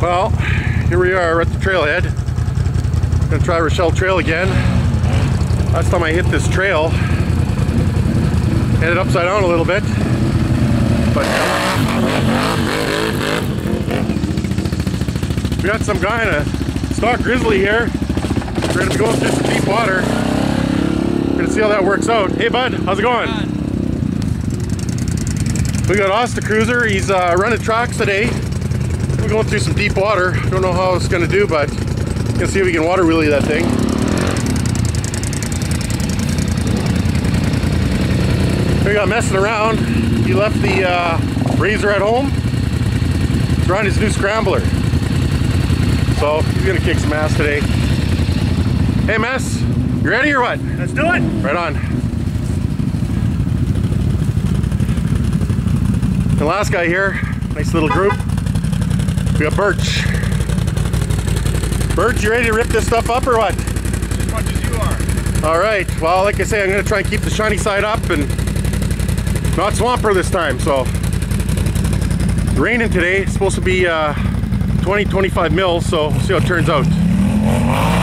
Well, here we are at the trailhead. Gonna try Rochelle Trail again. Last time I hit this trail, headed upside down a little bit. But we got some guy in a stock grizzly here. We're gonna be going through some deep water. We're gonna see how that works out. Hey bud, how's it going? We got Osta Cruiser. He's uh, running tracks today. We're going through some deep water. Don't know how it's gonna do, but gonna see if we can water wheelie that thing. We got messing around. He left the uh, Razor at home. He's running his new scrambler. So he's gonna kick some ass today. Hey Mess, you ready or what? Let's do it. Right on. The last guy here, nice little group. We got Birch. Birch, you ready to rip this stuff up or what? As much as you are. All right. Well, like I say, I'm gonna try and keep the shiny side up and not swamper this time. So, raining today. It's supposed to be uh, 20, 25 mils. So, we'll see how it turns out.